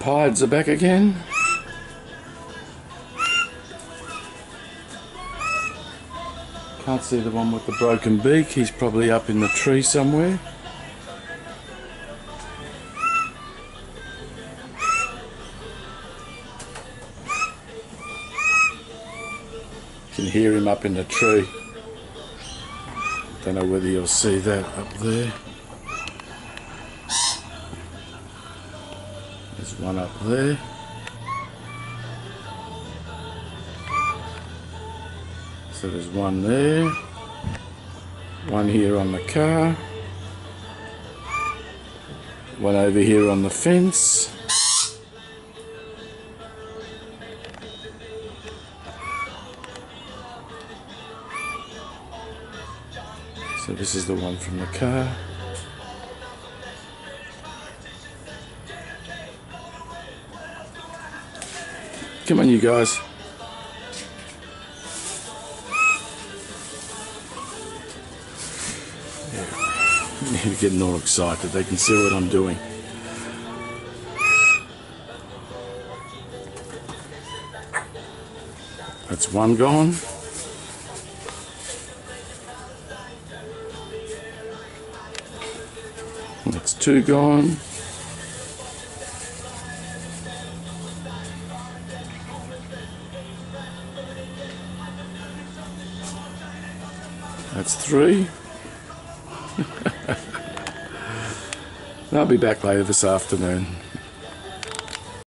Pieds are back again. Can't see the one with the broken beak. He's probably up in the tree somewhere. Can hear him up in the tree. Don't know whether you'll see that up there. There's one up there. So there's one there. One here on the car. One over here on the fence. So this is the one from the car. Come on, you guys. You're getting all excited. They can see what I'm doing. That's one gone. That's two gone. That's three. I'll be back later this afternoon.